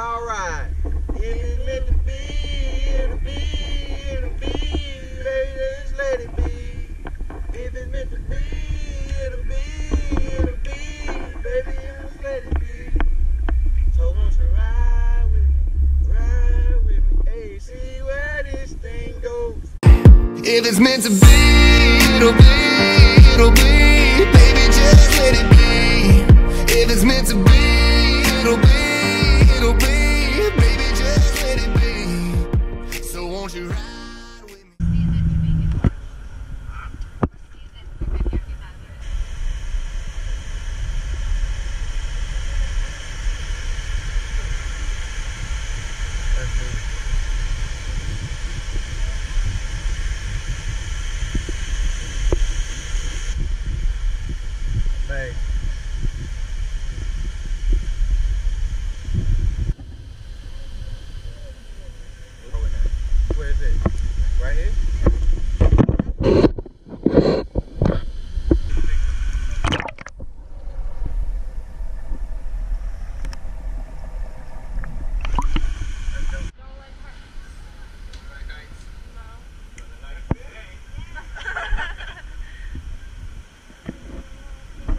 all right. it's meant to be, it'll be, it'll be, baby, just let it be. If it's meant to be, it'll be, it'll be, baby, just let it be. So won't you ride with me, ride with me, hey, see where this thing goes. If it's meant to be.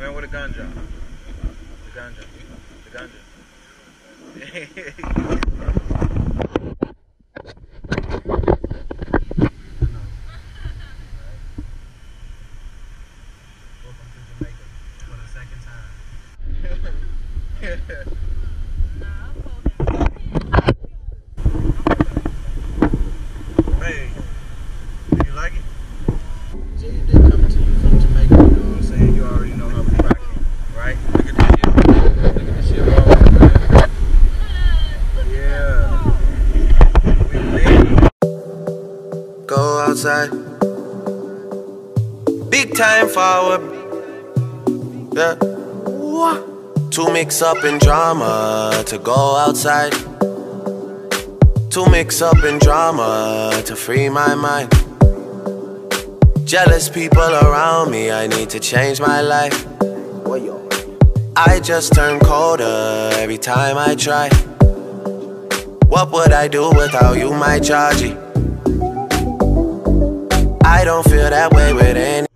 Man, where the ganja? The ganja. The ganja. Welcome to Jamaica for the second time. hey, do you like it? So you did come to you from Jamaica, you know what I'm saying? You already know how we rock it, right? Look at this shit. Look at this shit rolling, man. Yeah. We lit. go outside. Big time forward. Yeah. To mix up in drama, to go outside. To mix up in drama, to free my mind. Jealous people around me, I need to change my life. I just turn colder every time I try. What would I do without you, my Georgie? I don't feel that way with any.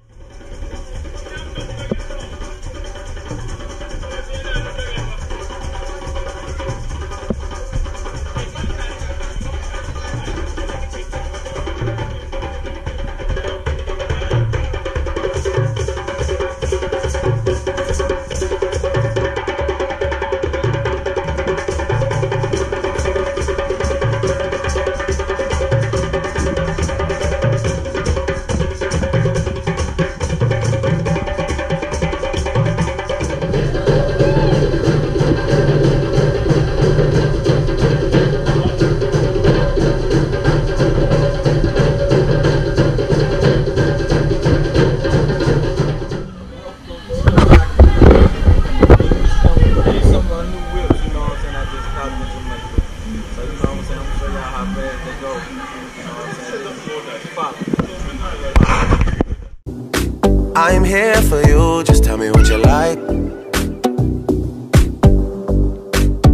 Here for you, just tell me what you like.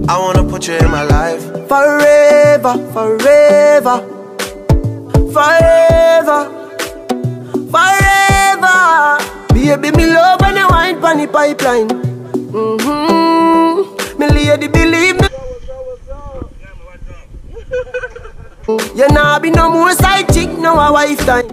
I wanna put you in my life. Forever, forever, forever, forever. Baby, me love when you wine pon the pipeline. Mm-hmm. Me lady believe me. You nah be no more side chick, no a wife time.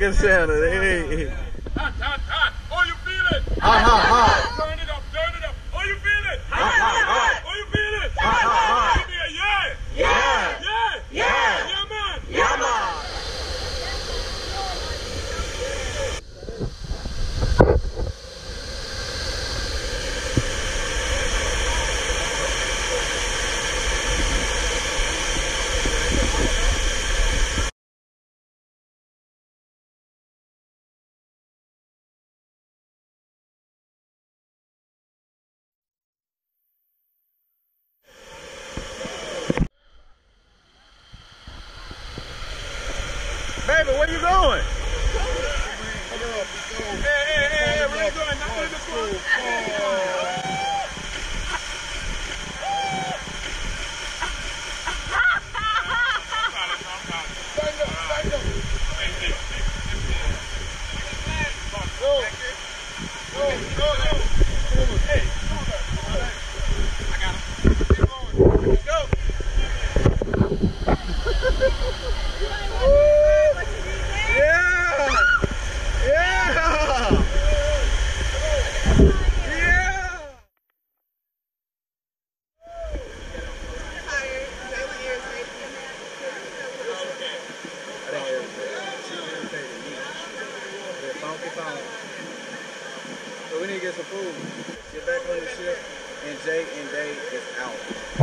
Jamaica Santa. Hey. Hot, hot, hot. Oh, you feel it? Hot, hot, hot. Yeah! Yeah! We need get back on the ship, and Jay and Dai is out.